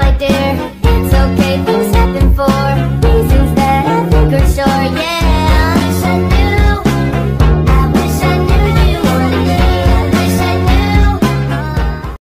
my dear. It's okay, things happen for Reasons that I think are sure, yeah.